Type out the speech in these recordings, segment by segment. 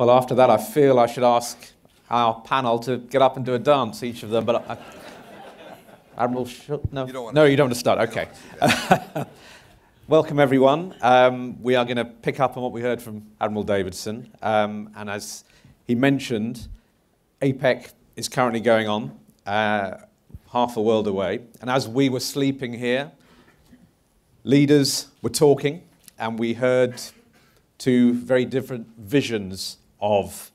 Well, after that, I feel I should ask our panel to get up and do a dance, each of them. But I, Admiral, Sh- no, You don't want no, to- you don't want to start. Okay. Welcome, everyone. Um, we are going to pick up on what we heard from Admiral Davidson. Um, and as he mentioned, APEC is currently going on, uh, half a world away. And as we were sleeping here, leaders were talking, and we heard two very different visions of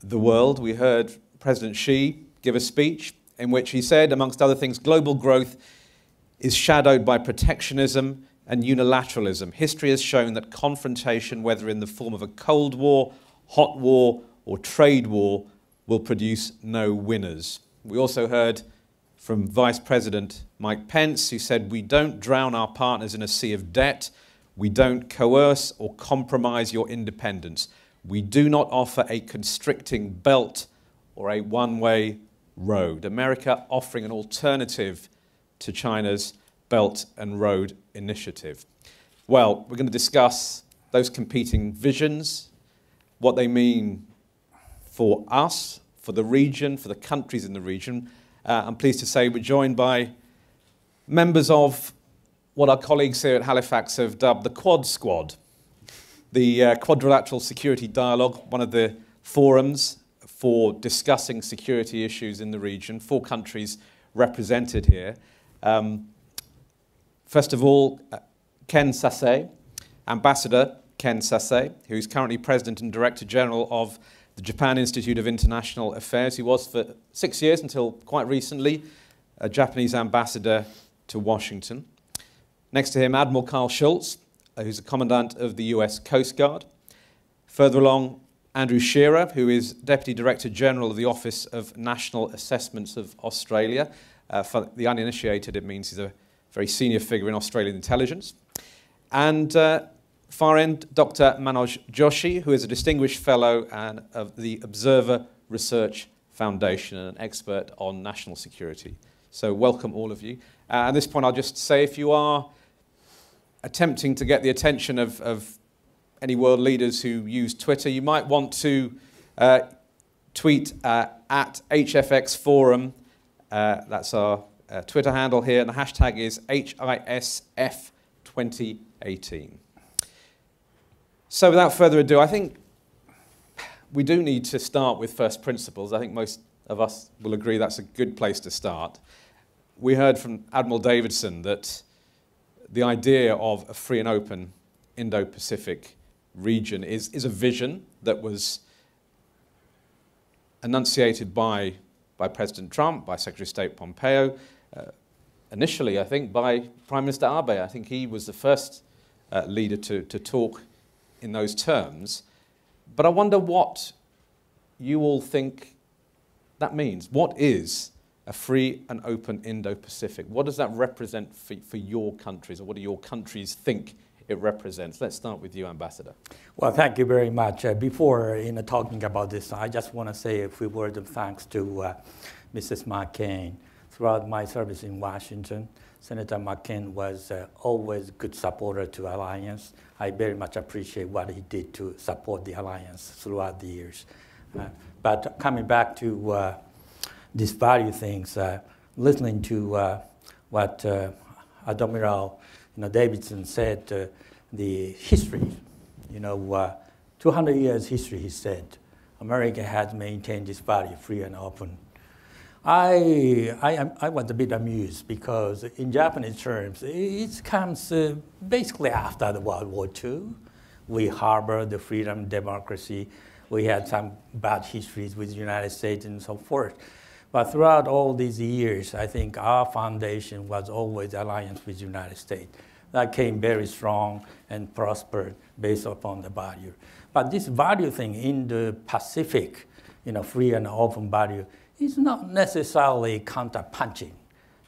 the world. We heard President Xi give a speech in which he said, amongst other things, global growth is shadowed by protectionism and unilateralism. History has shown that confrontation, whether in the form of a Cold War, hot war, or trade war, will produce no winners. We also heard from Vice President Mike Pence, who said, We don't drown our partners in a sea of debt. We don't coerce or compromise your independence. We do not offer a constricting belt or a one way road. America offering an alternative to China's Belt and Road Initiative. Well, we're going to discuss those competing visions, what they mean for us, for the region, for the countries in the region. Uh, I'm pleased to say we're joined by members of what our colleagues here at Halifax have dubbed the Quad Squad, the uh, Quadrilateral Security Dialogue, one of the forums for discussing security issues in the region, four countries represented here. Um, first of all, uh, Ken Sasae, Ambassador Ken Sasae, who's currently President and Director General of the Japan Institute of International Affairs. He was for six years until quite recently a Japanese ambassador to Washington. Next to him, Admiral Karl Schultz, who's a Commandant of the US Coast Guard. Further along, Andrew Shearer, who is Deputy Director General of the Office of National Assessments of Australia. Uh, for the uninitiated, it means he's a very senior figure in Australian intelligence. And uh, far end, Dr. Manoj Joshi, who is a distinguished fellow and of the Observer Research Foundation and an expert on national security. So, welcome all of you. Uh, at this point, I'll just say if you are attempting to get the attention of, of any world leaders who use Twitter, you might want to uh, tweet uh, at HFX Forum. Uh, that's our uh, Twitter handle here, and the hashtag is HISF2018. So, without further ado, I think we do need to start with first principles. I think most of us will agree that's a good place to start. We heard from Admiral Davidson that the idea of a free and open Indo Pacific region is, is a vision that was enunciated by, by President Trump, by Secretary of State Pompeo, uh, initially, I think, by Prime Minister Abe. I think he was the first uh, leader to, to talk in those terms. But I wonder what you all think that means. What is a free and open Indo Pacific? What does that represent for, for your countries, or what do your countries think it represents? Let's start with you, Ambassador. Well, thank you very much. Uh, before you know, talking about this, I just want to say a few words of thanks to uh, Mrs. McCain. Throughout my service in Washington, Senator McCain was uh, always a good supporter to Alliance. I very much appreciate what he did to support the Alliance throughout the years. Uh, but coming back to uh, these value things, uh, listening to uh, what uh, Admiral you know, Davidson said, the history, you know, uh, 200 years history, he said, America has maintained this value, free and open. I, I, am- I was a bit amused because in Japanese terms, it comes uh, basically after the World War II. We harbor the freedom, democracy. We had some bad histories with the United States and so forth. But throughout all these years, I think our foundation was always alliance with the United States. That came very strong and prospered based upon the value. But this value thing in the Pacific, you know, free and open value, is not necessarily counterpunching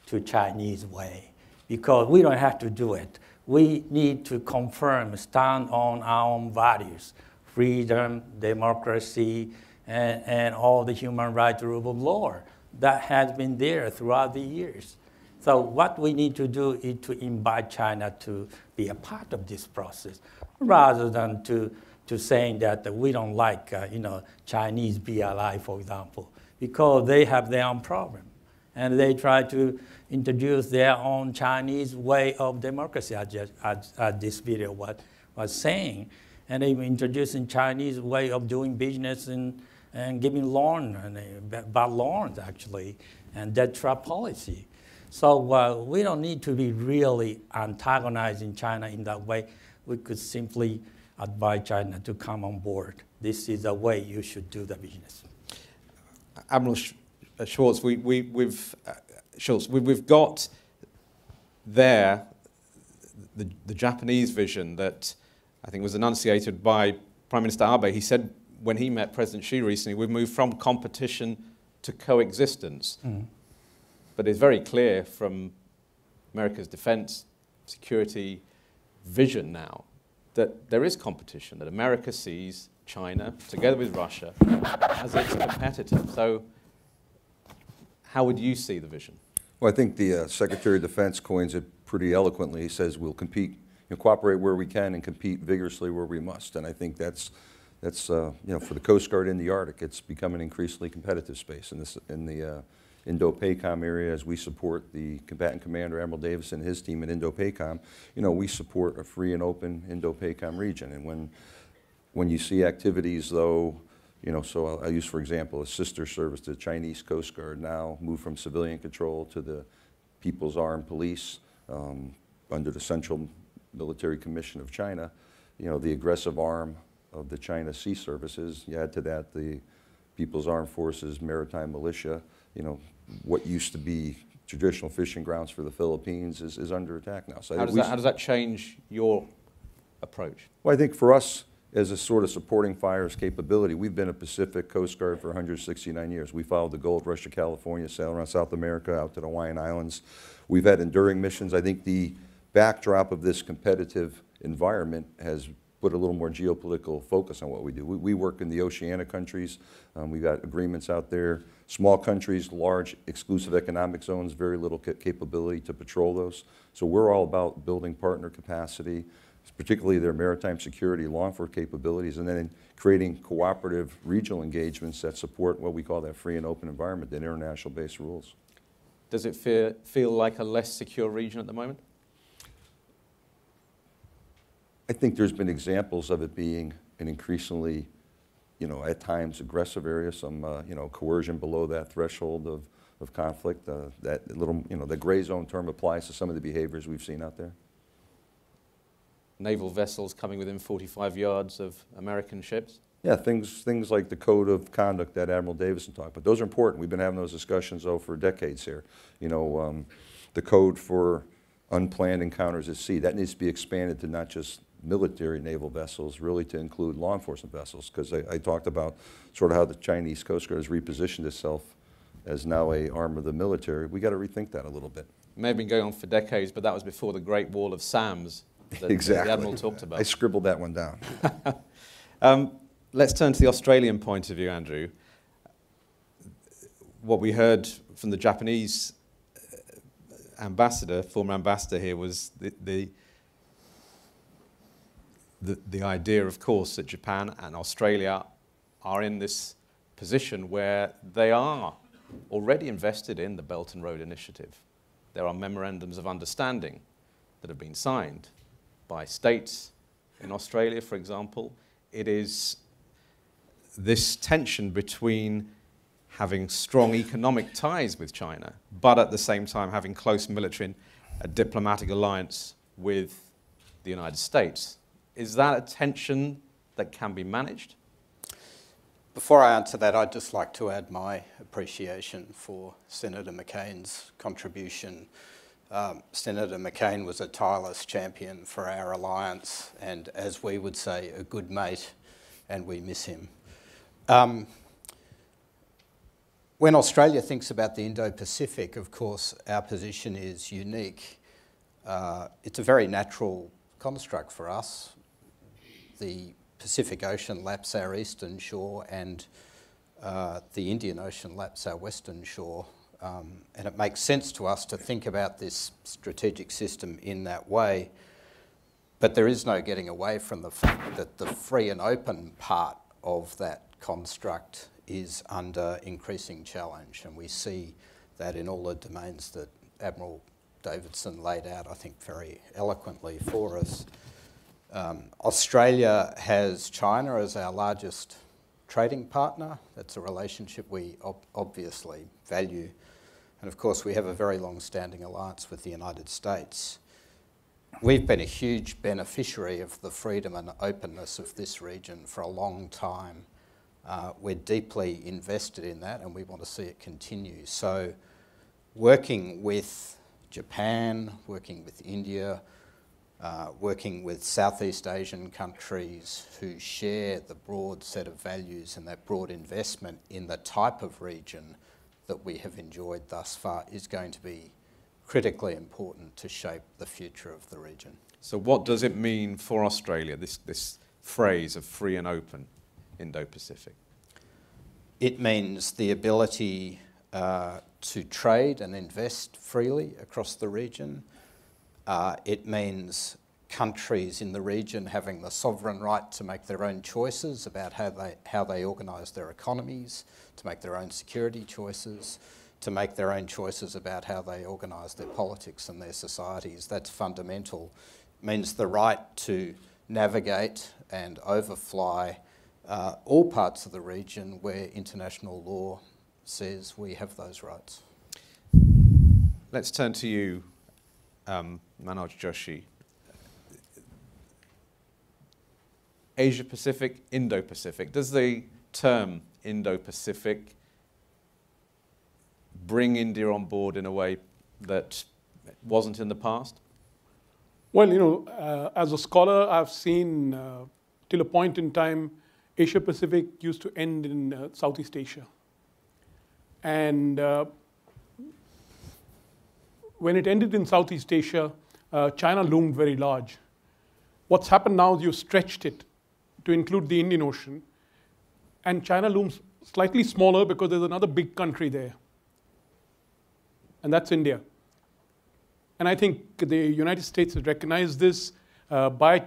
to Chinese way because we don't have to do it. We need to confirm, stand on our own values, freedom, democracy, and, and all the human rights rule of law that has been there throughout the years. So what we need to do is to invite China to be a part of this process rather than to to saying that we don't like, uh, you know, Chinese BRI, for example, because they have their own problem. And they try to introduce their own Chinese way of democracy, as, as, as this video was, was saying. And they were introducing Chinese way of doing business and, and giving loan, and uh, bad loans actually, and debt trap policy. So uh, we don't need to be really antagonizing China in that way. We could simply advise China to come on board. This is the way you should do the business. Admiral uh, Schwartz, we, we, we've, uh, Schultz, we, we've got there the, the Japanese vision that I think was enunciated by Prime Minister Abe. He said when he met President Xi recently, we've moved from competition to coexistence. Mm. But it's very clear from America's defense, security vision now that there is competition, that America sees China, together with Russia, as its competitor. So, how would you see the vision? Well, I think the uh, Secretary of Defense coins it pretty eloquently. He says we'll compete, you know, cooperate where we can and compete vigorously where we must. And I think that's, that's uh, you know, for the Coast Guard in the Arctic, it's become an increasingly competitive space in, this, in the uh, Indo-PACOM area as we support the combatant commander Admiral Davis and his team at Indo-PACOM. You know, we support a free and open Indo-PACOM region. And when, when you see activities, though, you know, so I'll, I'll, use, for example, a sister service to the Chinese Coast Guard now moved from civilian control to the People's Armed Police um, under the Central Military Commission of China. You know, the aggressive arm of the China Sea Services. You add to that the People's Armed Forces Maritime Militia, you know, what used to be traditional fishing grounds for the Philippines is, is under attack now. So how does, that, how does that change your approach? Well, I think for us, as a sort of supporting fires capability, we've been a Pacific Coast Guard for 169 years. We followed the gold rush to California, sailed around South America, out to the Hawaiian Islands. We've had enduring missions. I think the backdrop of this competitive environment has put a little more geopolitical focus on what we do. We, we work in the Oceania countries. Um, we've got agreements out there. Small countries, large exclusive economic zones, very little ca capability to patrol those. So we're all about building partner capacity, particularly their maritime security, law enforcement capabilities, and then creating cooperative regional engagements that support what we call that free and open environment, that international based rules. Does it feel, feel like a less secure region at the moment? I think there's been examples of it being an increasingly, you know, at times aggressive area, some, uh, you know, coercion below that threshold of, of conflict. Uh, that little, you know, the gray zone term applies to some of the behaviors we've seen out there. Naval vessels coming within 45 yards of American ships? Yeah, things, things like the code of conduct that Admiral Davidson talked about. Those are important. We've been having those discussions, though, for decades here. You know, um, the code for unplanned encounters at sea, that needs to be expanded to not just military naval vessels really to include law enforcement vessels because I, I, talked about sort of how the Chinese Coast Guard has repositioned itself as now a arm of the military. We got to rethink that a little bit. It may have been going on for decades, but that was before the Great Wall of SAMs that exactly. the Admiral talked about. I scribbled that one down. um, let's turn to the Australian point of view, Andrew. What we heard from the Japanese uh, ambassador, former ambassador here, was the, the the, the idea, of course, that Japan and Australia are in this position where they are already invested in the Belt and Road Initiative. There are memorandums of understanding that have been signed by states in Australia, for example. It is this tension between having strong economic ties with China, but at the same time having close military and diplomatic alliance with the United States is that a tension that can be managed? Before I answer that, I'd just like to add my appreciation for Senator McCain's contribution. Um, Senator McCain was a tireless champion for our alliance and, as we would say, a good mate, and we miss him. Um, when Australia thinks about the Indo-Pacific, of course, our position is unique. Uh, it's a very natural construct for us the Pacific Ocean laps our eastern shore and uh, the Indian Ocean laps our western shore. Um, and it makes sense to us to think about this strategic system in that way. but there is no getting away from the fact that the free and open part of that construct is under increasing challenge, and we see that in all the domains that Admiral Davidson laid out, I think, very eloquently for us. Um, Australia has China as our largest trading partner. That's a relationship we ob obviously value. And of course, we have a very long standing alliance with the United States. We've been a huge beneficiary of the freedom and openness of this region for a long time. Uh, we're deeply invested in that and we want to see it continue. So, working with Japan, working with India, uh, working with Southeast Asian countries who share the broad set of values and that broad investment in the type of region that we have enjoyed thus far is going to be critically important to shape the future of the region. So, what does it mean for Australia, this, this phrase of free and open Indo Pacific? It means the ability uh, to trade and invest freely across the region. Uh, it means countries in the region having the sovereign right to make their own choices about how they, how they organise their economies, to make their own security choices, to make their own choices about how they organise their politics and their societies. That's fundamental. It means the right to navigate and overfly uh, all parts of the region where international law says we have those rights. Let's turn to you, um, Manoj Joshi. Asia Pacific, Indo Pacific. Does the term Indo Pacific bring India on board in a way that wasn't in the past? Well, you know, uh, as a scholar, I've seen uh, till a point in time, Asia Pacific used to end in uh, Southeast Asia. And uh, when it ended in Southeast Asia, uh, China loomed very large. What's happened now is you've stretched it to include the Indian Ocean, and China looms slightly smaller because there's another big country there, and that's India. And I think the United States has recognized this uh, by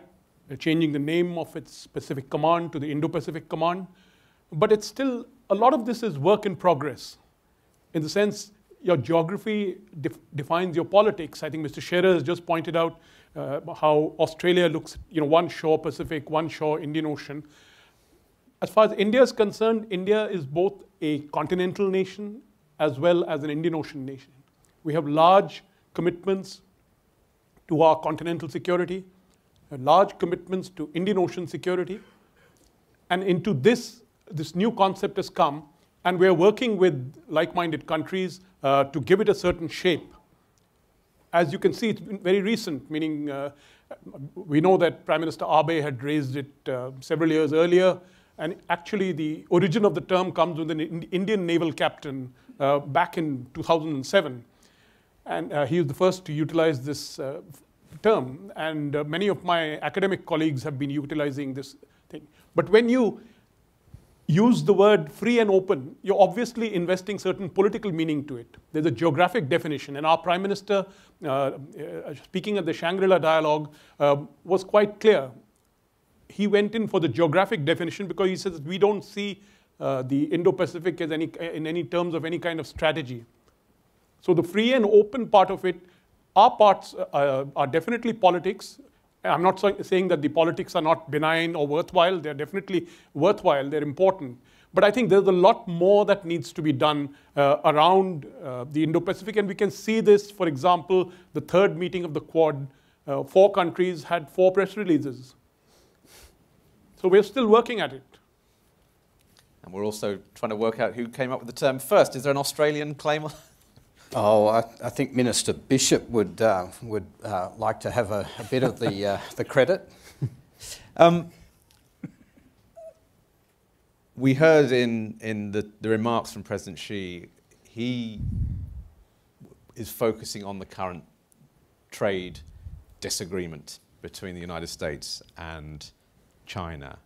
changing the name of its Pacific Command to the Indo Pacific Command. But it's still, a lot of this is work in progress in the sense your geography def defines your politics. I think Mr. Shearer has just pointed out uh, how Australia looks, you know, one shore Pacific, one shore Indian Ocean. As far as India is concerned, India is both a continental nation as well as an Indian Ocean nation. We have large commitments to our continental security, large commitments to Indian Ocean security, and into this, this new concept has come and we're working with like-minded countries uh, to give it a certain shape. As you can see, it's very recent, meaning uh, we know that Prime Minister Abe had raised it uh, several years earlier, and actually the origin of the term comes with an Indian naval captain uh, back in 2007. And uh, he was the first to utilize this uh, term, and many of my academic colleagues have been utilizing this thing. But when you use the word free and open, you're obviously investing certain political meaning to it. There's a geographic definition, and our Prime Minister, uh, uh, speaking at the Shangri La Dialogue, uh, was quite clear. He went in for the geographic definition because he says we don't see uh, the Indo-Pacific as any, in any terms of any kind of strategy. So the free and open part of it, our parts uh, are definitely politics, I'm not saying that the politics are not benign or worthwhile. They're definitely worthwhile, they're important. But I think there's a lot more that needs to be done uh, around uh, the Indo Pacific. And we can see this, for example, the third meeting of the Quad, uh, four countries had four press releases. So we're still working at it. And we're also trying to work out who came up with the term first. Is there an Australian claim? Oh, I, I, think Minister Bishop would uh, would uh, like to have a, a bit of the uh, the credit. Um, we heard in in the, the remarks from President Xi, he is focusing on the current trade disagreement between the United States and China.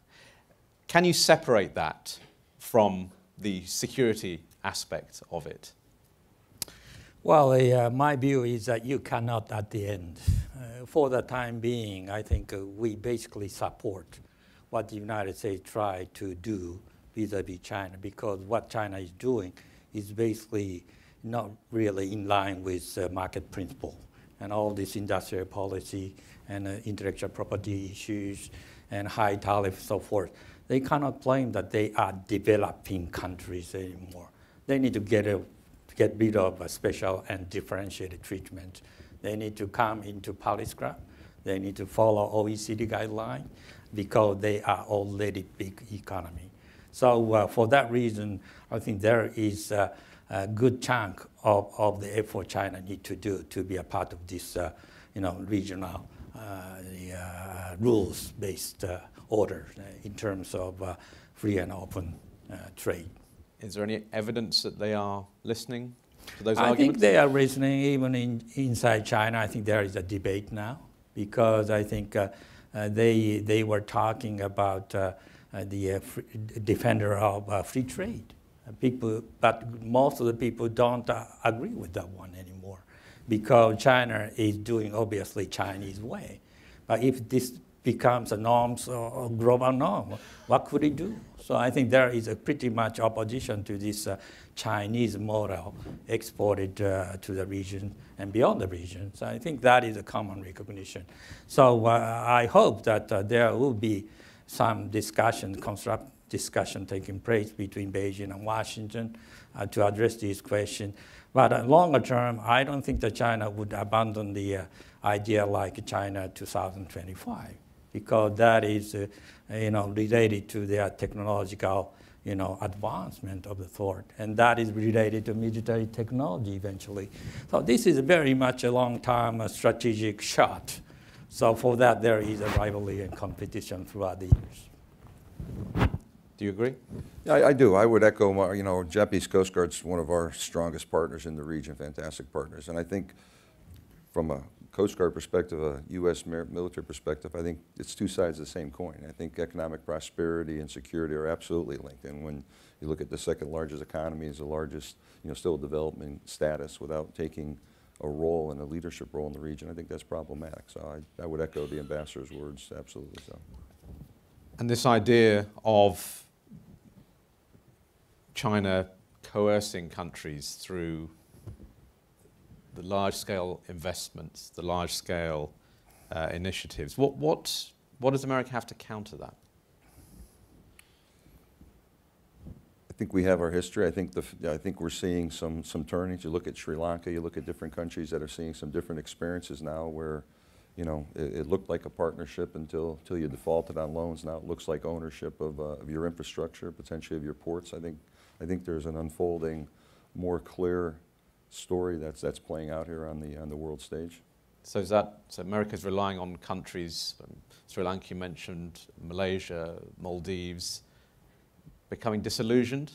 Can you separate that from the security aspect of it? Well, uh, my view is that you cannot at the end. Uh, for the time being, I think uh, we basically support what the United States tried to do vis-a-vis China because what China is doing is basically not really in line with market principle and all this industrial policy and uh, intellectual property issues and high tariffs so forth. They cannot claim that they are developing countries anymore. They need to get, a, get rid of a special and differentiated treatment. They need to come into Club. They need to follow OECD guidelines because they are already big economy. So uh, for that reason, I think there is a, good chunk of, of the effort China need to do to be a part of this, uh, you know, regional uh, uh rules-based uh, order in terms of free and open trade. Is there any evidence that they are listening to those I arguments? I think they are listening even in, inside China. I think there is a debate now because I think uh, uh, they, they were talking about uh, the defender of free trade. People, but most of the people don't agree with that one anymore because China is doing obviously Chinese way. But if this becomes a norm a global norm, what could it do? So I think there is a pretty much opposition to this uh, Chinese model exported uh, to the region and beyond the region. So I think that is a common recognition. So uh, I hope that uh, there will be some discussion, constructive discussion taking place between Beijing and Washington uh, to address these questions. But uh, longer term, I don't think that China would abandon the idea like China 2025 because that is you know, related to their technological you know, advancement of the thought. And that is related to military technology eventually. So this is very much a long-term uh, strategic shot. So for that, there is a rivalry and competition throughout the years. Do you agree? Yeah, I, I do. I would echo, you know, Japanese Coast Guard's one of our strongest partners in the region, fantastic partners. And I think from a Coast Guard perspective, a U.S. military perspective, I think it's two sides of the same coin. I think economic prosperity and security are absolutely linked. And when you look at the second largest economy as the largest, you know, still development status without taking a role and a leadership role in the region, I think that's problematic. So I, I would echo the ambassador's words, absolutely so. And this idea of China coercing countries through the large-scale investments, the large-scale uh, initiatives. What, what, what does America have to counter that? I think we have our history. I think, the, I think we're seeing some, some turnings. You look at Sri Lanka, you look at different countries that are seeing some different experiences now where, you know, it, it looked like a partnership until, until you defaulted on loans. Now it looks like ownership of, uh, of your infrastructure, potentially of your ports. I think, I think there's an unfolding, more clear story that's, that's playing out here on the, on the world stage. So is that, so America's relying on countries, um, Sri Lanka you mentioned, Malaysia, Maldives, becoming disillusioned?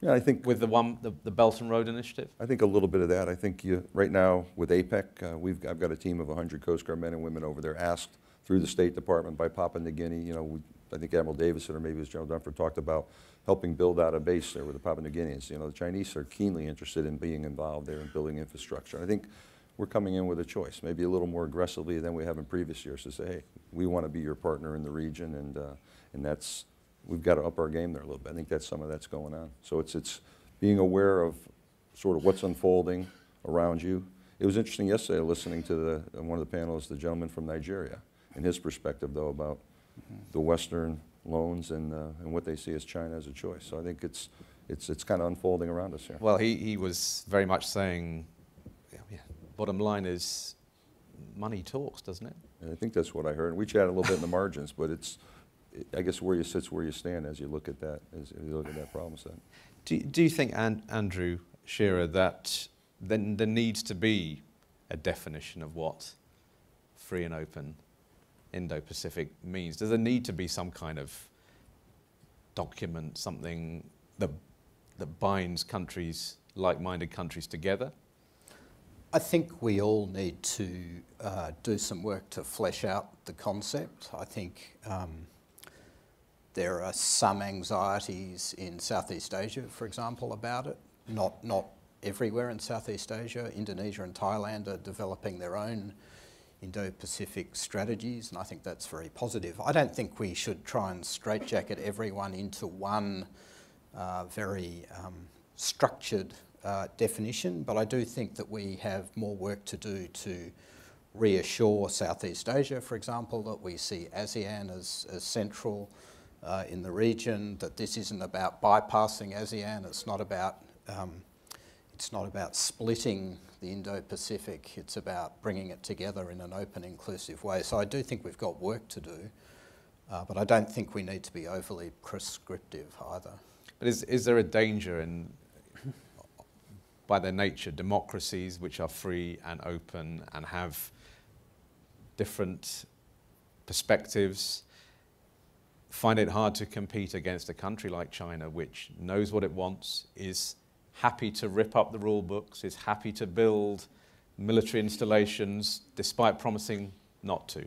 Yeah, I think with the one, the, the Belt and Road Initiative. I think a little bit of that. I think you, right now with APEC, uh, we've I've got a team of 100 Coast Guard men and women over there, asked through the State Department by Papua New Guinea. You know, we, I think Admiral Davidson or maybe it was General Dunford talked about helping build out a base there with the Papua New Guineans. You know, the Chinese are keenly interested in being involved there and building infrastructure. I think we're coming in with a choice, maybe a little more aggressively than we have in previous years to say, hey, we want to be your partner in the region, and, uh, and that's, we've got to up our game there a little bit. I think that's some of that's going on. So it's, it's being aware of sort of what's unfolding around you. It was interesting yesterday listening to the, one of the panelists, the gentleman from Nigeria, and his perspective, though, about. The Western loans and, uh, and what they see as China as a choice. So I think it's, it's, it's kind of unfolding around us here. Well, he, he was very much saying, yeah, bottom line is money talks, doesn't it? And I think that's what I heard. We chatted a little bit in the margins, but it's, I guess where you sit's where you stand as you look at that, as you look at that problem set. Do, do you think, and, Andrew Shearer, that then there needs to be a definition of what free and open Indo-Pacific means? Does there need to be some kind of document, something that, that binds countries, like-minded countries together? I think we all need to uh, do some work to flesh out the concept. I think um, there are some anxieties in Southeast Asia, for example, about it. Not, not everywhere in Southeast Asia. Indonesia and Thailand are developing their own Indo-Pacific strategies, and I think that's very positive. I don't think we should try and straitjacket everyone into one uh, very um, structured uh, definition, but I do think that we have more work to do to reassure Southeast Asia, for example, that we see ASEAN as, as central uh, in the region, that this isn't about bypassing ASEAN, it's not about, um, it's not about splitting the Indo-Pacific, it's about bringing it together in an open, inclusive way. So I do think we've got work to do, uh, but I don't think we need to be overly prescriptive either. But is, is there a danger in, by their nature, democracies which are free and open and have different perspectives find it hard to compete against a country like China, which knows what it wants, is happy to rip up the rule books, is happy to build military installations despite promising not to?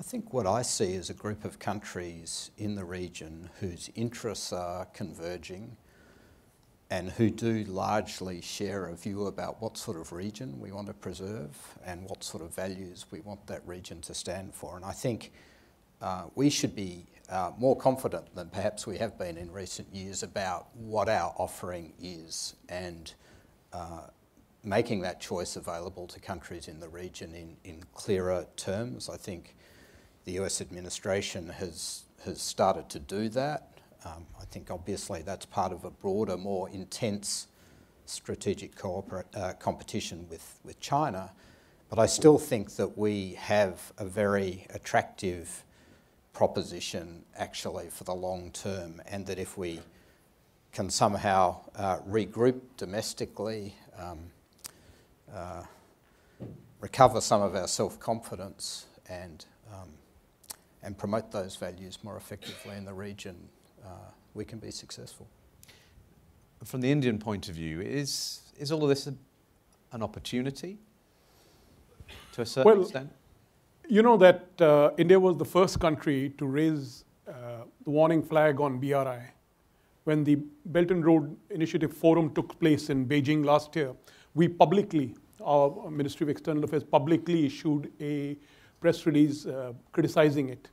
I think what I see is a group of countries in the region whose interests are converging and who do largely share a view about what sort of region we want to preserve and what sort of values we want that region to stand for. And I think uh, we should be uh, more confident than perhaps we have been in recent years about what our offering is and uh, making that choice available to countries in the region in, in clearer terms. I think the US administration has, has started to do that. Um, I think obviously that's part of a broader, more intense strategic uh, competition with, with China. But I still think that we have a very attractive proposition actually for the long term, and that if we can somehow uh, regroup domestically, um, uh, recover some of our self confidence, and, um, and promote those values more effectively in the region, uh, we can be successful. From the Indian point of view, is, is all of this a, an opportunity to a certain well, extent? You know that uh, India was the first country to raise uh, the warning flag on BRI. When the Belt and Road Initiative Forum took place in Beijing last year, we publicly, our Ministry of External Affairs publicly issued a press release uh, criticizing it.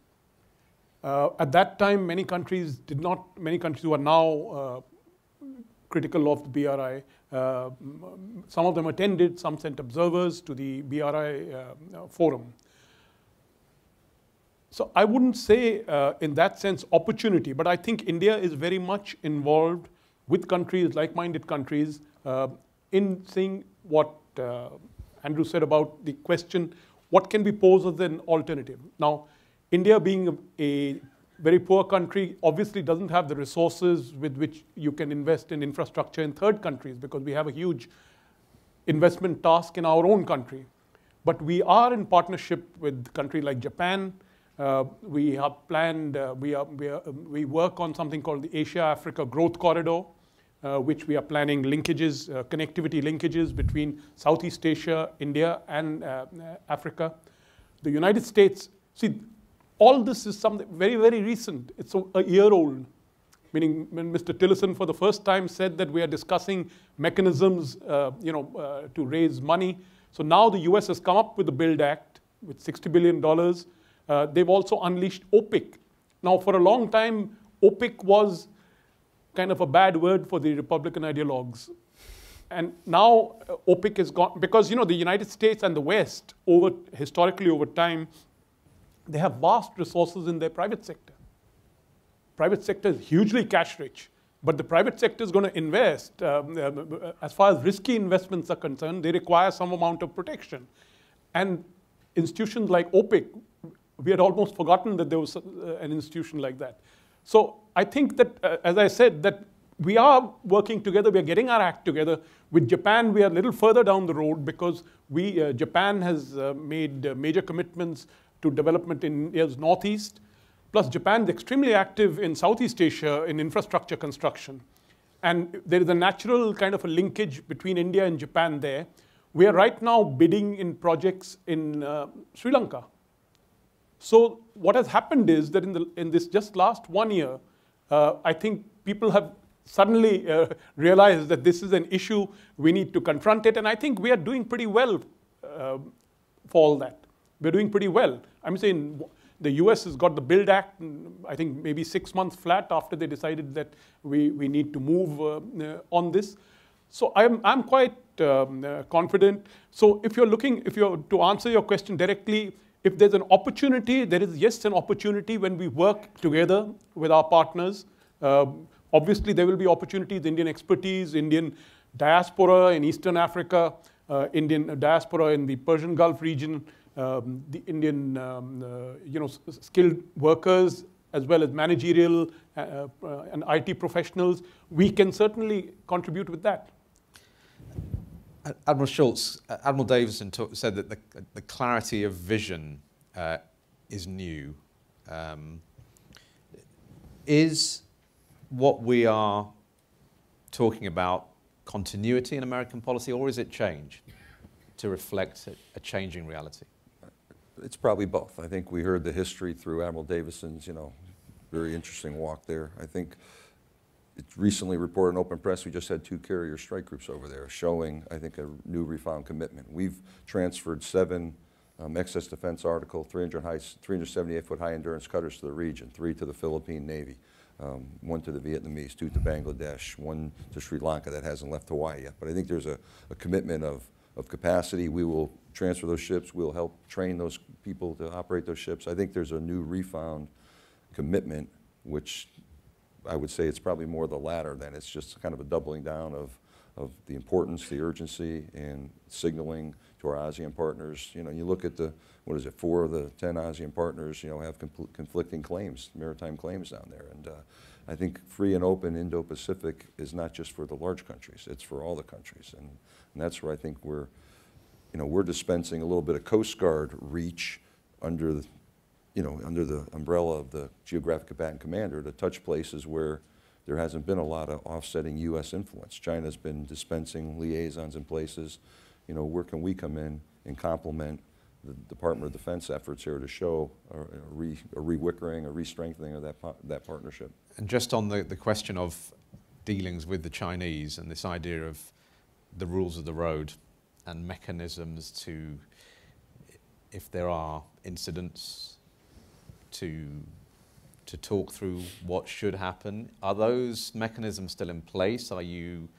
Uh, at that time, many countries did not, many countries who are now uh, critical of the BRI, uh, some of them attended, some sent observers to the BRI forum. So I wouldn't say uh, in that sense opportunity, but I think India is very much involved with countries, like-minded countries, uh, in seeing what uh, Andrew said about the question, what can be posed as an alternative? Now, India being a, very poor country obviously doesn't have the resources with which you can invest in infrastructure in third countries because we have a huge investment task in our own country. But we are in partnership with countries like Japan, uh, we have planned, uh, we, are, we, are, um, we work on something called the Asia-Africa Growth Corridor, uh, which we are planning linkages, uh, connectivity linkages between Southeast Asia, India, and uh, Africa. The United States, see, all this is something very, very recent. It's a, a year old, meaning when Mr. Tillerson for the first time said that we are discussing mechanisms, uh, you know, to raise money. So now the US has come up with the BUILD Act with $60 billion uh, they've also unleashed OPIC. Now, for a long time, OPIC was kind of a bad word for the Republican ideologues. And now uh, OPIC is gone, because you know the United States and the West, over historically over time, they have vast resources in their private sector. Private sector is hugely cash rich, but the private sector is going to invest. Um, uh, as far as risky investments are concerned, they require some amount of protection. And institutions like OPIC, we had almost forgotten that there was uh, an institution like that. So I think that, uh, as I said, that we are working together, we are getting our act together. With Japan, we are a little further down the road because we, uh, Japan has uh, made uh, major commitments to development in India's northeast. Plus, Japan is extremely active in Southeast Asia in infrastructure construction. And there is a natural kind of a linkage between India and Japan there. We are right now bidding in projects in uh, Sri Lanka. So what has happened is that in, the, in this just last one year, uh, I think people have suddenly uh, realized that this is an issue, we need to confront it. And I think we are doing pretty well uh, for all that. We're doing pretty well. I'm saying the US has got the Build Act, I think maybe six months flat after they decided that we, we need to move uh, uh, on this. So I'm, I'm quite um, uh, confident. So if you're looking, if you're to answer your question directly, if there's an opportunity, there is yes an opportunity when we work together with our partners. Um, obviously, there will be opportunities, Indian expertise, Indian diaspora in Eastern Africa, uh, Indian diaspora in the Persian Gulf region, um, the Indian um, uh, you know, skilled workers as well as managerial uh, uh, and IT professionals, we can certainly contribute with that. Admiral Schultz, Admiral Davidson talk, said that the, the, clarity of vision uh, is new. Um, is what we are talking about continuity in American policy, or is it change to reflect a, a changing reality? It's probably both. I think we heard the history through Admiral Davidson's, you know, very interesting walk there. I think it's recently reported in open press we just had two carrier strike groups over there showing, I think, a new refound commitment. We've transferred seven um, excess defense article 300 high, 378 foot high endurance cutters to the region, three to the Philippine Navy, um, one to the Vietnamese, two to Bangladesh, one to Sri Lanka that hasn't left Hawaii yet. But I think there's a, a commitment of, of capacity. We will transfer those ships. We'll help train those people to operate those ships. I think there's a new refound commitment, which I would say it's probably more the latter than it's just kind of a doubling down of, of the importance, the urgency, and signaling to our ASEAN partners. You know, you look at the, what is it, four of the 10 ASEAN partners, you know, have conflicting claims, maritime claims down there. And uh, I think free and open Indo-Pacific is not just for the large countries, it's for all the countries. And, and that's where I think we're, you know, we're dispensing a little bit of Coast Guard reach under the, you know, under the umbrella of the Geographic Combatant Commander to touch places where there hasn't been a lot of offsetting U.S. influence. China's been dispensing liaisons in places. You know, where can we come in and complement the Department of Defense efforts here to show a, a, re, a a re-strengthening of that, that partnership? And just on the, the question of dealings with the Chinese and this idea of the rules of the road and mechanisms to, if there are incidents, to to talk through what should happen. Are those mechanisms still in place? Are you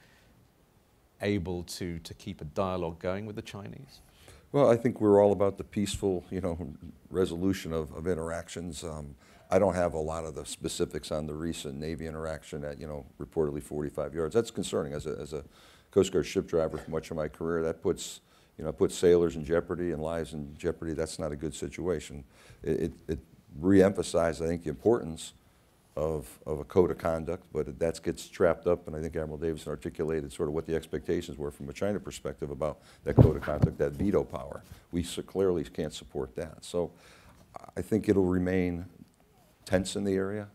able to, to keep a dialogue going with the Chinese? Well, I think we're all about the peaceful, you know, resolution of, of interactions. Um, I don't have a lot of the specifics on the recent Navy interaction at, you know, reportedly 45 yards. That's concerning as a, as a Coast Guard ship driver for much of my career. That puts, you know, puts sailors in jeopardy and lives in jeopardy. That's not a good situation. It, it, it reemphasize, I think, the importance of, of a code of conduct, but that gets trapped up, and I think Admiral Davidson articulated sort of what the expectations were from a China perspective about that code of conduct, that veto power. We so clearly can't support that. So I think it'll remain tense in the area.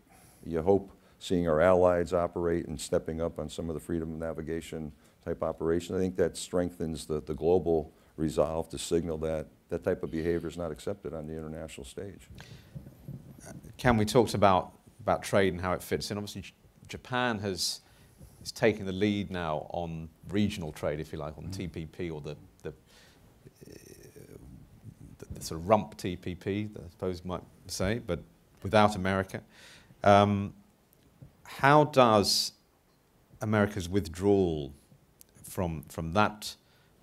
You hope seeing our allies operate and stepping up on some of the freedom of navigation type operations. I think that strengthens the, the global resolve to signal that that type of behavior is not accepted on the international stage. Cam, we talked about, about trade and how it fits in. Obviously, Japan has is taking the lead now on regional trade, if you like, on mm. TPP or the, the, the, the, sort of rump TPP, I suppose you might say, but without America. Um, how does America's withdrawal from, from that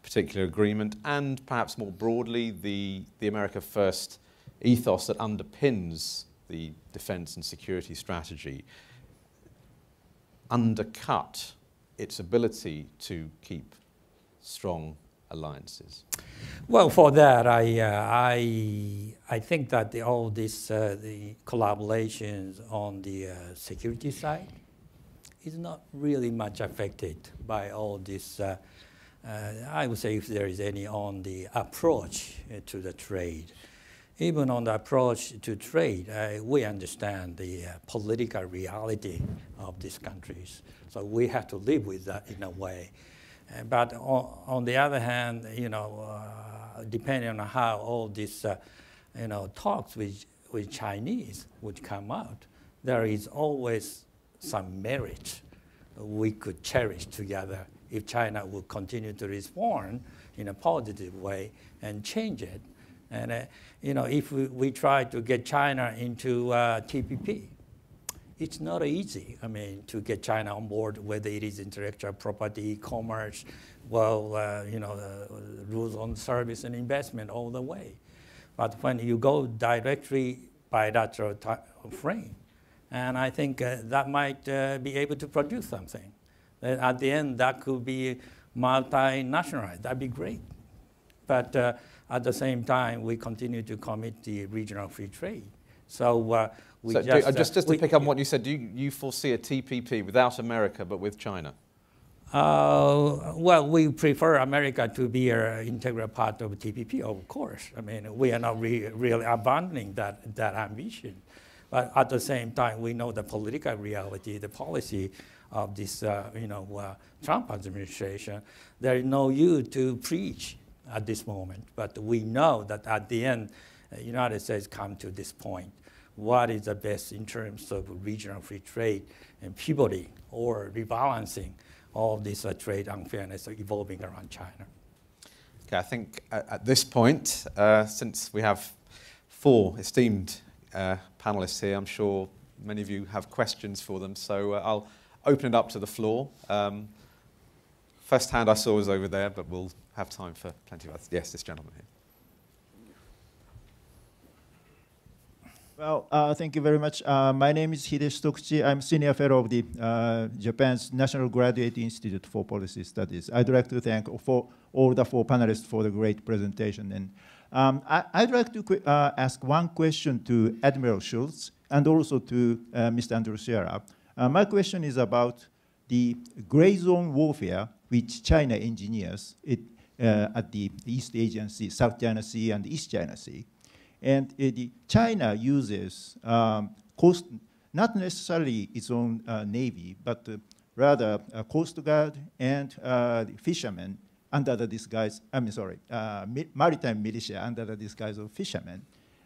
particular agreement and perhaps more broadly the, the America First ethos that underpins the defense and security strategy undercut its ability to keep strong alliances? Well, for that, I, uh, I, I think that the, all these uh, collaborations on the uh, security side is not really much affected by all this. Uh, uh, I would say if there is any on the approach uh, to the trade even on the approach to trade, uh, we understand the uh, political reality of these countries. So we have to live with that in a way. Uh, but on, on, the other hand, you know, uh, depending on how all these, uh, you know, talks with, with Chinese would come out, there is always some merit we could cherish together if China would continue to respond in a positive way and change it. And uh, you know, if we, we, try to get China into uh, TPP, it's not easy. I mean, to get China on board, whether it is intellectual property, commerce, well, uh, you know, the rules on service and investment all the way. But when you go directly bilateral frame, and I think uh, that might uh, be able to produce something. at the end, that could be multinationalized. That'd be great. But uh, at the same time, we continue to commit the regional free trade. So uh, we so just, do, uh, just, just to we, pick up on what you said, do you, you foresee a TPP without America but with China? Uh, well, we prefer America to be an integral part of TPP, of course. I mean, we are not re really abandoning that, that ambition. But at the same time, we know the political reality, the policy of this, uh, you know, uh, Trump administration. There is no use to preach at this moment. But we know that at the end, the uh, United States come to this point. What is the best in terms of regional free trade and pivoting or rebalancing all this uh, trade unfairness evolving around China? Okay, I think at, this point, uh, since we have four esteemed uh, panelists here, I'm sure many of you have questions for them. So uh, I'll open it up to the floor. Um, first hand I saw was over there, but we'll have time for plenty of others. Yes, this gentleman here. Well, uh, thank you very much. Uh, my name is Hideshi Tokuchi. I'm senior fellow of the uh, Japan's National Graduate Institute for Policy Studies. I'd like to thank for all the four panelists for the great presentation. And um, I, would like to uh, ask one question to Admiral Schultz and also to uh, Mr. Andrew Shearer. Uh, my question is about the gray zone warfare which China engineers it, uh, at the East Asian Sea, South China Sea, and East China Sea. And uh, the China uses um, coast, not necessarily its own uh, navy, but uh, rather Coast Guard and fishermen under the disguise, I mean, sorry, maritime militia under the disguise of fishermen.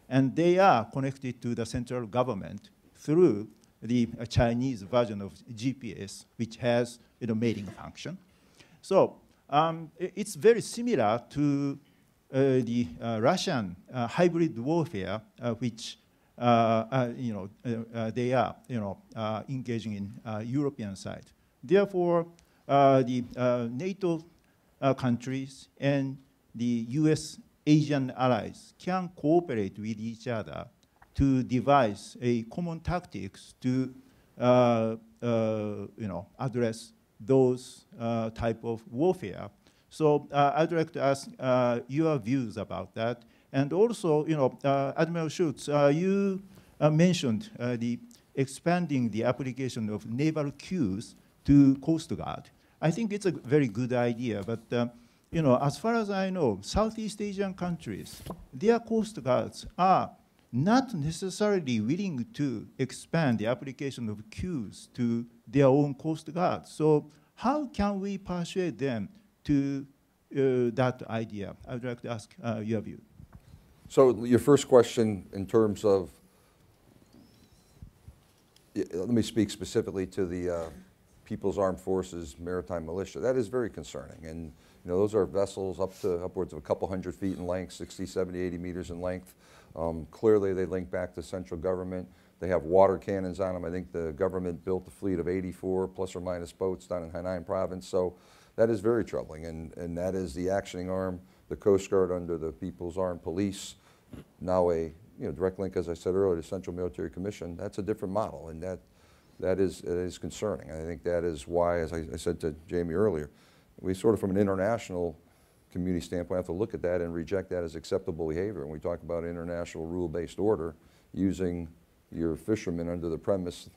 And they are connected to the central government through the Chinese version of GPS, which has you know, mating function. So um, it's very similar to uh, the uh, Russian uh, hybrid warfare, uh, which uh, uh, you know they are you know engaging in European side. Therefore, the NATO countries and the U.S. Asian allies can cooperate with each other to devise a common tactics to you know address those uh, type of warfare. So uh, I'd like to ask uh, your views about that. And also, you know, Admiral Schultz, you mentioned the expanding the application of naval cues to Coast Guard. I think it's a very good idea, but uh, you know, as far as I know, Southeast Asian countries, their coast guards are not necessarily willing to expand the application of cues to their own coast guard. So how can we persuade them to uh, that idea? I would like to ask uh, your view. So your first question in terms of, let me speak specifically to the uh, People's Armed Forces Maritime Militia. That is very concerning. And you know, those are vessels up to upwards of a couple hundred feet in length, 60, 70, 80 meters in length. Um, clearly, they link back to central government. They have water cannons on them. I think the government built a fleet of 84 plus or minus boats down in Hainan province. So that is very troubling. And, and that is the actioning arm, the Coast Guard under the People's Armed Police, now a you know, direct link, as I said earlier, to Central Military Commission. That's a different model. And that, that is, is concerning. I think that is why, as I, I said to Jamie earlier, we sort of from an international community standpoint have to look at that and reject that as acceptable behavior. When we talk about international rule-based order, using your fishermen under the premise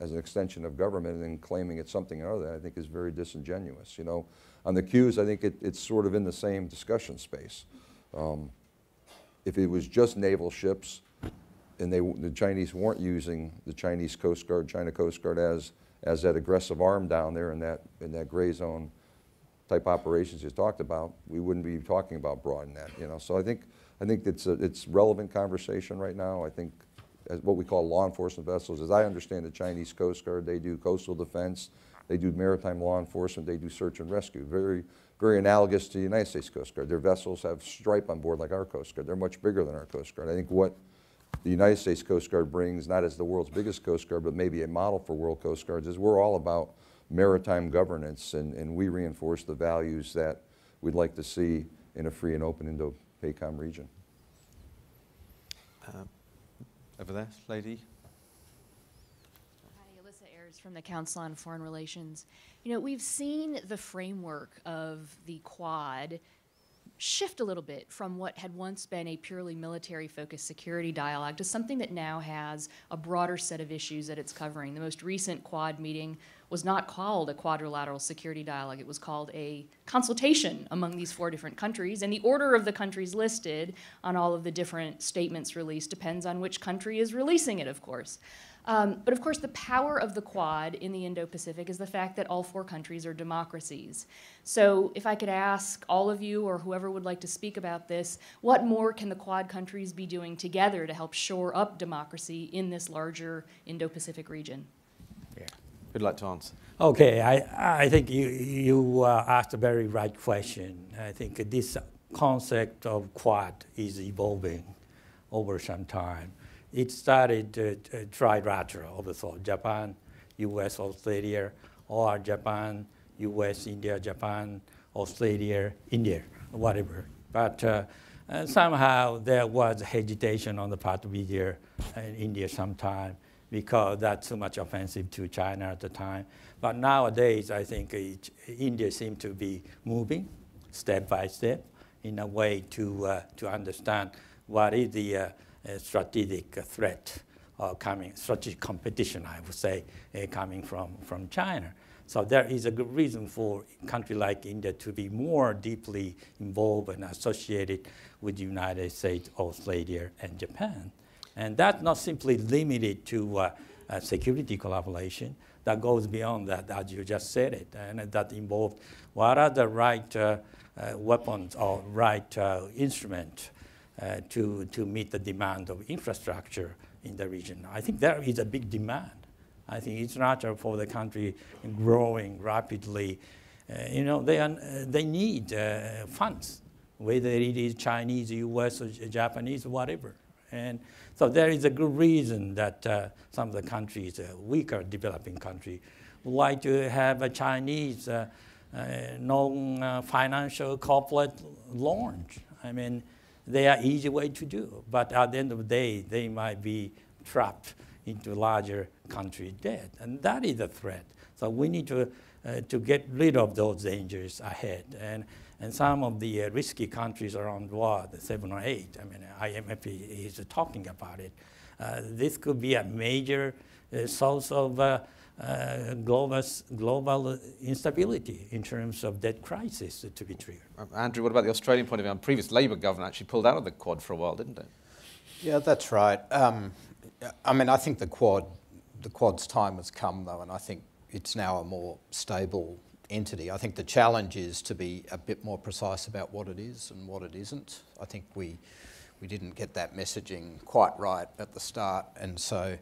as an extension of government and then claiming it's something other than I think is very disingenuous. You know, on the cues, I think it, it's sort of in the same discussion space. Um, if it was just naval ships and they, the Chinese weren't using the Chinese Coast Guard, China Coast Guard as, as that aggressive arm down there in that, in that gray zone type operations you talked about, we wouldn't be talking about broadening that, you know. So I think, I think it's a it's relevant conversation right now. I think as what we call law enforcement vessels. As I understand the Chinese Coast Guard, they do coastal defense, they do maritime law enforcement, they do search and rescue. Very, very analogous to the United States Coast Guard. Their vessels have stripe on board like our Coast Guard. They're much bigger than our Coast Guard. I think what the United States Coast Guard brings, not as the world's biggest Coast Guard, but maybe a model for world Coast Guards, is we're all about maritime governance, and, and we reinforce the values that we'd like to see in a free and open Indo-PACOM region. Uh, over there, lady. Hi, Alyssa Ayres from the Council on Foreign Relations. You know, we've seen the framework of the Quad shift a little bit from what had once been a purely military focused security dialogue to something that now has a broader set of issues that it's covering. The most recent Quad meeting was not called a quadrilateral security dialogue, it was called a consultation among these four different countries. And the order of the countries listed on all of the different statements released depends on which country is releasing it, of course. Um, but of course, the power of the Quad in the Indo Pacific is the fact that all four countries are democracies. So, if I could ask all of you or whoever would like to speak about this, what more can the Quad countries be doing together to help shore up democracy in this larger Indo Pacific region? To answer? Okay, I, I think you, you uh, asked a very right question. I think this concept of Quad is evolving over some time it started uh, trilateral also Japan, US, Australia, or Japan, US, India, Japan, Australia, India, whatever. But uh, uh, somehow there was hesitation on the part of India and India sometime because that's too much offensive to China at the time. But nowadays, I think it, India seems to be moving step by step in a way to, uh, to understand what is the uh, strategic threat uh, coming, strategic competition, I would say, uh, coming from, from China. So there is a good reason for a country like India to be more deeply involved and associated with the United States, Australia, and Japan. And that's not simply limited to uh, uh, security collaboration. That goes beyond that, as you just said it, and that involves what are the right uh, uh, weapons or right uh, instruments uh, to, to meet the demand of infrastructure in the region. I think there is a big demand. I think it's natural for the country growing rapidly. Uh, you know, they, are, uh, they need uh, funds, whether it is Chinese, US, or Japanese, whatever. And so there is a good reason that uh, some of the countries, uh, weaker developing countries, would like to have a Chinese non-financial corporate launch. I mean, they are easy way to do. But at the end of the day, they might be trapped into larger country debt. And that is a threat. So we need to, uh, to get rid of those dangers ahead. And, and some of the uh, risky countries around the world, seven or eight, I mean, IMF is talking about it. Uh, this could be a major uh, source of uh, uh, global, global instability in terms of debt crisis to be triggered. Um, Andrew, what about the Australian point of view? The previous Labour government actually pulled out of the Quad for a while, didn't it? Yeah, that's right. Um, I mean, I think the Quad, the Quad's time has come though, and I think it's now a more stable entity. I think the challenge is to be a bit more precise about what it is and what it isn't. I think we we didn't get that messaging quite right at the start, and so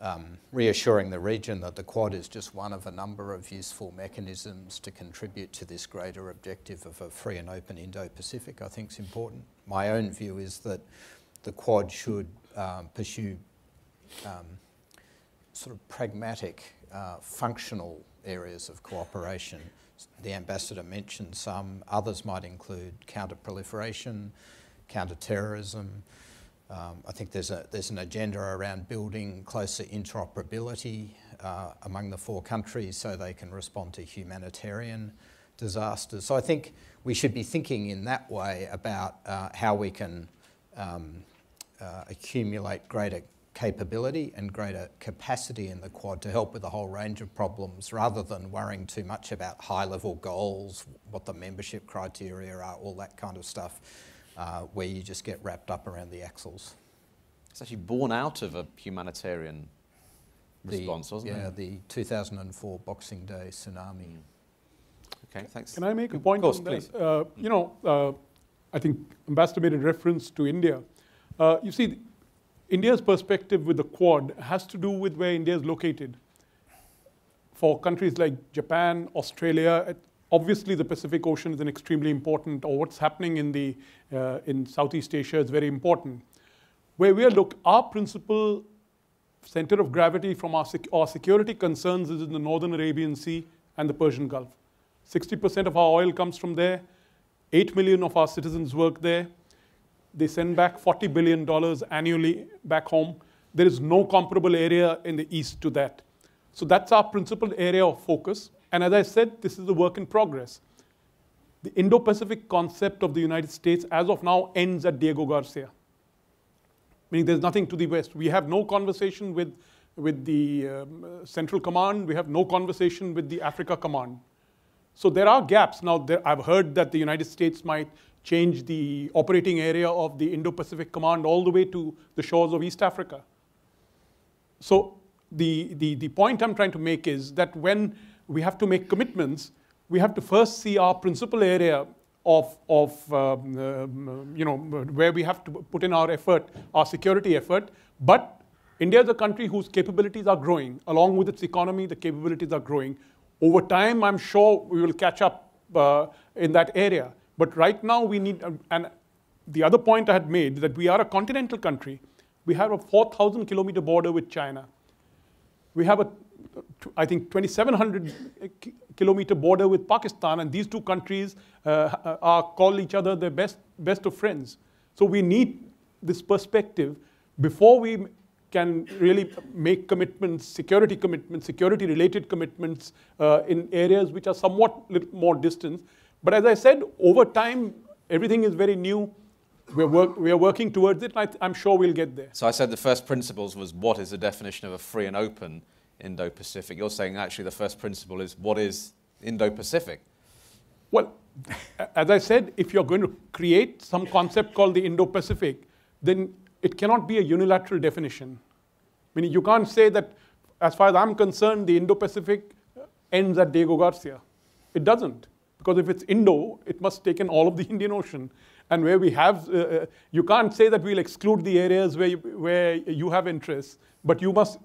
um, reassuring the region that the Quad is just one of a number of useful mechanisms to contribute to this greater objective of a free and open Indo-Pacific, I think is important. My own view is that the Quad should um, pursue um, sort of pragmatic, uh, functional areas of cooperation. The ambassador mentioned some, others might include counter-proliferation, counter-terrorism, um, I think there's, a, there's an agenda around building closer interoperability uh, among the four countries so they can respond to humanitarian disasters. So I think we should be thinking in that way about uh, how we can um, uh, accumulate greater capability and greater capacity in the Quad to help with a whole range of problems rather than worrying too much about high level goals, what the membership criteria are, all that kind of stuff uh, where you just get wrapped up around the axles. It's actually born out of a humanitarian the, response, wasn't yeah, it? Yeah, the 2004 Boxing Day tsunami. Mm. Okay, thanks. Can I make a point course, on please. that? Uh, you know, uh, I think Ambassador made a reference to India. Uh, you see, India's perspective with the Quad has to do with where India is located. For countries like Japan, Australia, obviously the Pacific Ocean is an extremely important, or what's happening in, the, uh, in Southeast Asia is very important. Where we are look, our principal center of gravity from our, sec our security concerns is in the Northern Arabian Sea and the Persian Gulf. 60% of our oil comes from there. 8 million of our citizens work there. They send back $40 billion annually back home. There is no comparable area in the East to that. So that's our principal area of focus. And as I said, this is a work in progress. The Indo Pacific concept of the United States, as of now, ends at Diego Garcia. Meaning there's nothing to the west. We have no conversation with, with the um, Central Command, we have no conversation with the Africa Command. So there are gaps. Now, there, I've heard that the United States might change the operating area of the Indo Pacific Command all the way to the shores of East Africa. So the, the, the point I'm trying to make is that when we have to make commitments, we have to first see our principal area of, of um, uh, you know, where we have to put in our effort, our security effort. But India is a country whose capabilities are growing. Along with its economy, the capabilities are growing. Over time, I'm sure we will catch up uh, in that area. But right now, we need, um, and the other point I had made, that we are a continental country. We have a 4,000 kilometer border with China. We have a, I think, 2,700 kilometer border with Pakistan, and these two countries uh, are call each other the best, best of friends. So we need this perspective before we can really make commitments, security commitments, security related commitments uh, in areas which are somewhat more distant. But as I said, over time, everything is very new. We're, work, we are working towards it, I am sure we'll get there. So I said the first principles was what is the definition of a free and open Indo-Pacific? You're saying actually the first principle is what is Indo-Pacific? Well, as I said, if you're going to create some concept called the Indo-Pacific, then it cannot be a unilateral definition. Meaning you can't say that, as far as I'm concerned, the Indo-Pacific ends at Diego Garcia. It doesn't. Because if it's Indo, it must take in all of the Indian Ocean. And where we have, uh, uh, you can't say that we'll exclude the areas where you, where you have interests, but you must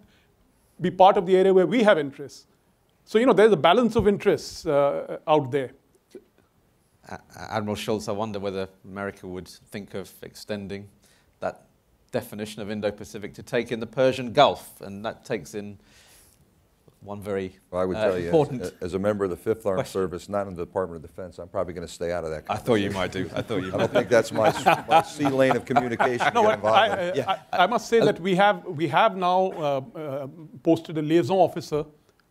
be part of the area where we have interests. So, you know, there's a balance of interests uh, out there. Admiral Schultz, I wonder whether America would think of extending that definition of Indo-Pacific to take in the Persian Gulf, and that takes in one very well, I would uh, tell you, important. As, as, a member of the Fifth Armed question. Service, not in the Department of Defense, I'm probably going to stay out of that. I thought you might do. I thought you. I don't think that's my, my sea lane of communication. No, I, I, yeah. I, I, must say that we have we have now uh, uh, posted a liaison officer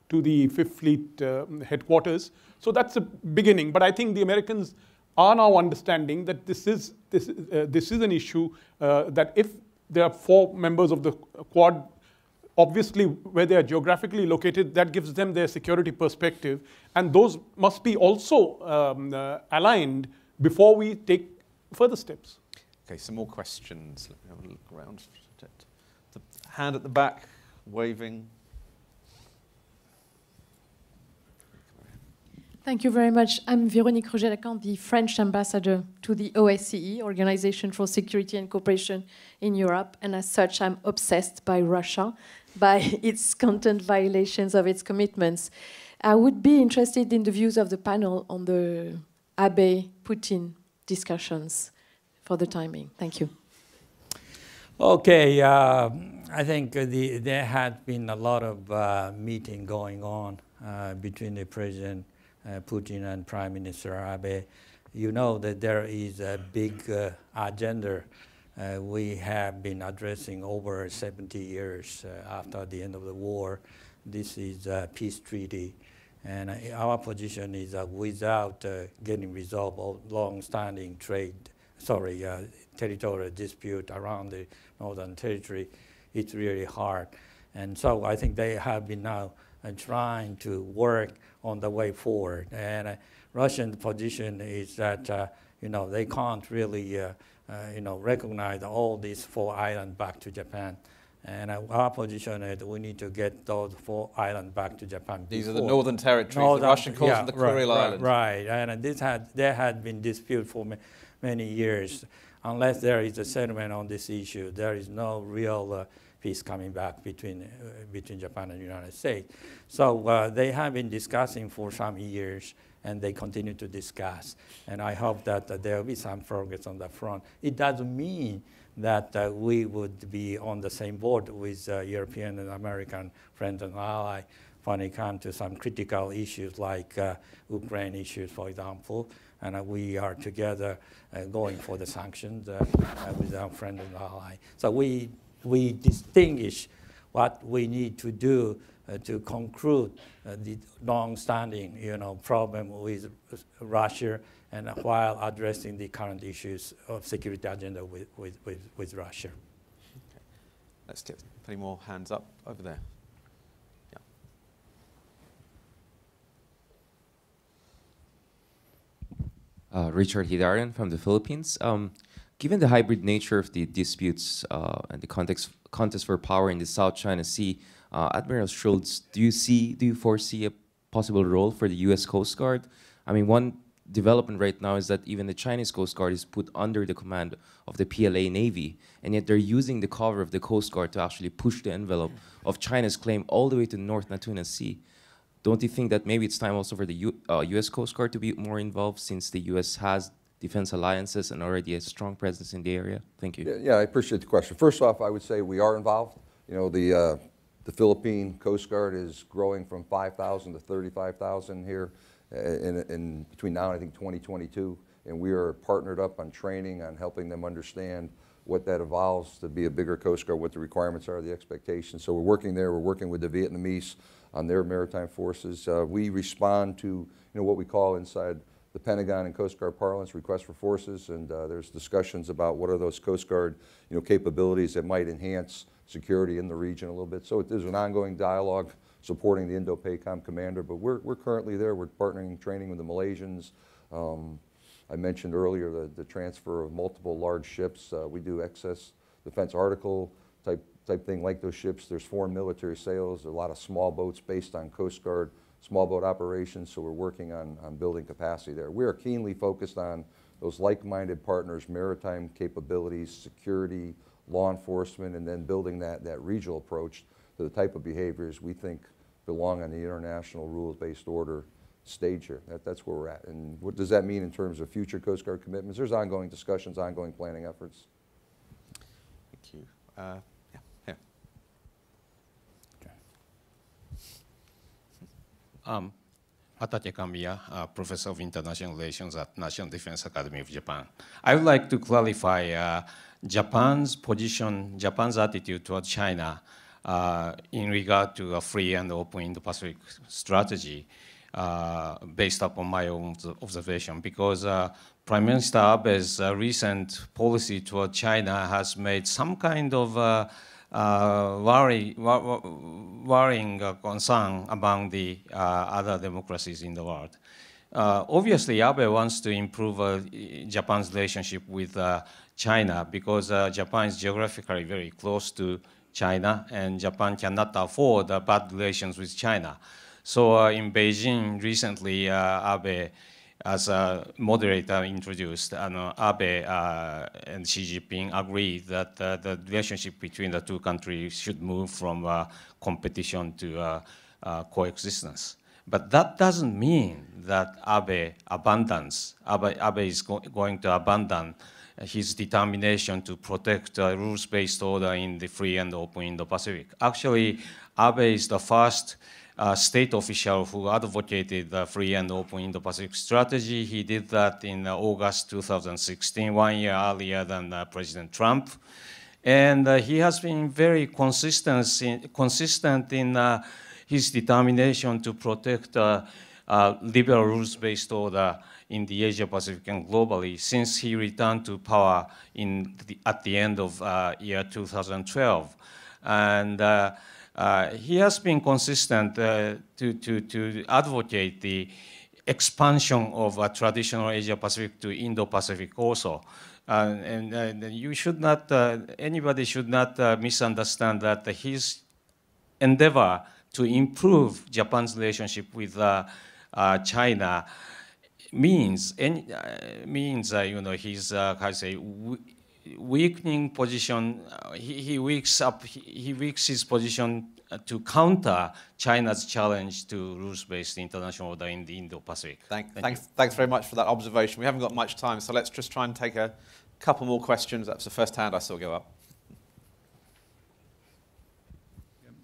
to the Fifth Fleet uh, headquarters. So that's a beginning. But I think the Americans are now understanding that this is this uh, this is an issue uh, that if there are four members of the Quad obviously where they are geographically located, that gives them their security perspective. And those must be also um, uh, aligned before we take further steps. Okay, some more questions. Let me have a look around. The hand at the back, waving. Thank you very much. I'm Véronique Roger-Lacan, the French ambassador to the OSCE, Organization for Security and Cooperation in Europe, and as such, I'm obsessed by Russia by its content violations of its commitments. I would be interested in the views of the panel on the Abe-Putin discussions for the timing. Thank you. Okay, uh, I think the, there had been a lot of uh, meeting going on uh, between the President uh, Putin and Prime Minister Abe. You know that there is a big uh, agenda uh, we have been addressing over 70 years uh, after the end of the war. This is a peace treaty. And uh, our position is that without uh, getting resolved of long-standing trade, sorry, uh, territorial dispute around the Northern Territory, it's really hard. And so I think they have been now uh, trying to work on the way forward. And Russian position is that, you know, they can't really uh, you know, recognize all these four islands back to Japan. And uh, our position is we need to get those four islands back to Japan. These before. are the northern territories, northern, the Russian calls yeah, them the Kuril right, Islands. Right, right. and this had, there had been dispute for ma many years. unless there is a settlement on this issue, there is no real uh, peace coming back between, uh, between Japan and the United States. So uh, they have been discussing for some years, and they continue to discuss. And I hope that uh, there will be some progress on that front. It doesn't mean that uh, we would be on the same board with uh, European and American friends and allies when it comes to some critical issues like uh, Ukraine issues, for example. And uh, we are together uh, going for the sanctions with our friends and allies. So we, we distinguish what we need to do to conclude uh, the long-standing, you know, problem with Russia and while addressing the current issues of security agenda with, with, with, with Russia. Okay. Let's get any more hands up over there. Uh, Richard Heydarian from the Philippines. Um, given the hybrid nature of the disputes uh, and the context, contest for power in the South China Sea, uh, Admiral Schultz, do you see, do you foresee a possible role for the U.S. Coast Guard? I mean, one development right now is that even the Chinese Coast Guard is put under the command of the PLA Navy, and yet they're using the cover of the Coast Guard to actually push the envelope of China's claim all the way to North Natuna Sea. Don't you think that maybe it's time also for the U uh, U.S. Coast Guard to be more involved since the U.S. has defense alliances and already a strong presence in the area? Thank you. Yeah, yeah I appreciate the question. First off, I would say we are involved. You know, the, uh, the Philippine Coast Guard is growing from 5,000 to 35,000 here uh, in, in between now and I think 2022. And we are partnered up on training, on helping them understand what that evolves to be a bigger Coast Guard, what the requirements are, the expectations. So we're working there. We're working with the Vietnamese on their maritime forces. Uh, we respond to you know, what we call inside the Pentagon and Coast Guard parlance requests for forces, and uh, there's discussions about what are those Coast Guard you know, capabilities that might enhance security in the region a little bit. So there's an ongoing dialogue supporting the Indo-PACOM commander, but we're, we're currently there. We're partnering training with the Malaysians. Um, I mentioned earlier the, the transfer of multiple large ships. Uh, we do excess defense article type type thing like those ships. There's foreign military sales, a lot of small boats based on Coast Guard small boat operations, so we're working on, on building capacity there. We are keenly focused on those like-minded partners, maritime capabilities, security, law enforcement, and then building that, that regional approach to the type of behaviors we think belong on the international rules-based order stage here. That, that's where we're at. And what does that mean in terms of future Coast Guard commitments? There's ongoing discussions, ongoing planning efforts. Thank you. Uh, Um, Atake Kamiya, uh, Professor of International Relations at National Defense Academy of Japan. I would like to clarify uh, Japan's position, Japan's attitude toward China uh, in regard to a free and open Indo-Pacific strategy uh, based upon my own observation because uh, Prime Minister Abe's uh, recent policy toward China has made some kind of uh, worry, worrying uh, concern among the uh, other democracies in the world. obviously, Abe wants to improve Japan's relationship with China because Japan is geographically very close to China, and Japan cannot afford bad relations with China. So in Beijing recently, Abe as a moderator introduced, uh, Abe uh, and Xi Jinping agreed that uh, the relationship between the two countries should move from uh, competition to uh, uh, coexistence. But that doesn't mean that Abe abandons, Abe, Abe is go going to abandon his determination to protect a rules-based order in the free and open Indo-Pacific. Actually, Abe is the first uh, state official who advocated the free and open Indo-Pacific strategy. He did that in uh, August 2016, one year earlier than uh, President Trump. And uh, he has been very consistent in, consistent in uh, his determination to protect uh, liberal rules-based order in the Asia-Pacific and globally since he returned to power in the, at the end of year 2012. And uh, he has been consistent uh, to, to, to advocate the expansion of uh, traditional Asia-Pacific to Indo-Pacific also. Uh, and, uh, you should not, uh, anybody should not misunderstand that his endeavor to improve Japan's relationship with China means, means you know, he's, how to say, weakening position, uh, he, he weaks up, he, he weaks his position uh, to counter China's challenge to rules-based international order in the Indo-Pacific. Thank, Thank thanks, thanks very much for that observation. We haven't got much time, so let's just try and take a couple more questions. That's the first hand I saw go up.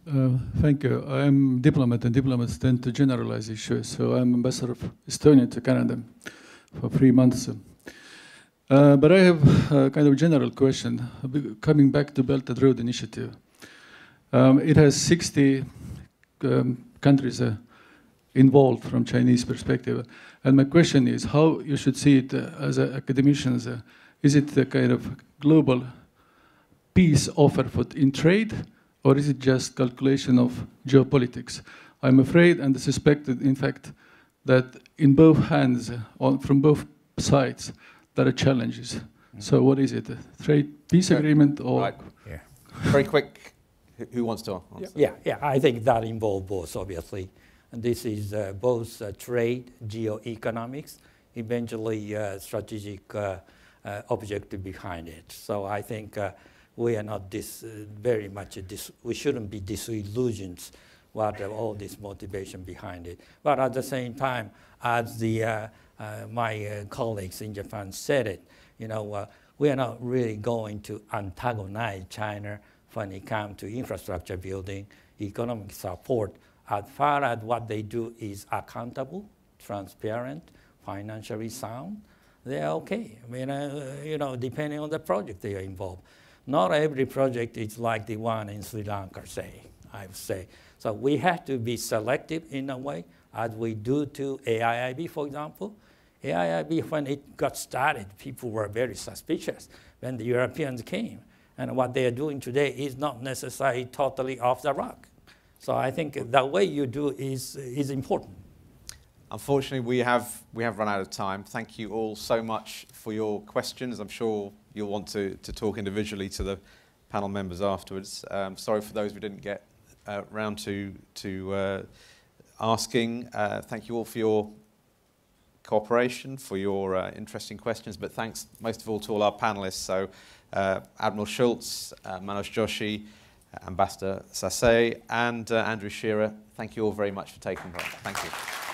Uh, thank you. I'm diplomat, and diplomats tend to generalize issues. So I'm ambassador of Estonia to Canada for three months. Uh, but I have a kind of general question. Coming back to Belt and Road Initiative, um, it has 60 um, countries uh, involved from Chinese perspective. And my question is, how you should see it uh, as academicians? Uh, is it a kind of global peace offer for in trade? or is it just calculation of geopolitics? I'm afraid and suspected, in fact, that in both hands, on, from both sides, there are challenges. Mm -hmm. So what is it? A trade peace agreement or? Right. Yeah. Very quick. Who wants to answer? Yeah, yeah, I think that involves both, obviously. And this is uh, both uh, trade, geoeconomics, eventually uh, strategic uh, uh, objective behind it. So I think uh, we are not dis, uh, very much, dis, we shouldn't be disillusioned what all this motivation behind it. But at the same time, as the, my uh, colleagues in Japan said it, you know, uh, we are not really going to antagonize China when it comes to infrastructure building, economic support, as far as what they do is accountable, transparent, financially sound, they're okay. I mean, uh, you know, depending on the project they are involved. Not every project is like the one in Sri Lanka, say, I would say. So we have to be selective in a way, as we do to AIIB, for example. AIIB, when it got started, people were very suspicious when the Europeans came. And what they are doing today is not necessarily totally off the rock. So I think the way you do is, is important. Unfortunately, we have, we have run out of time. Thank you all so much for your questions. I'm sure you'll want to, to talk individually to the panel members afterwards. Um, sorry for those we didn't get uh, round to, to uh, asking. Uh, thank you all for your cooperation, for your uh, interesting questions, but thanks most of all to all our panelists. So uh, Admiral Schultz, uh, Manoj Joshi, Ambassador Sasae, and Andrew Shearer, thank you all very much for taking part. Thank you.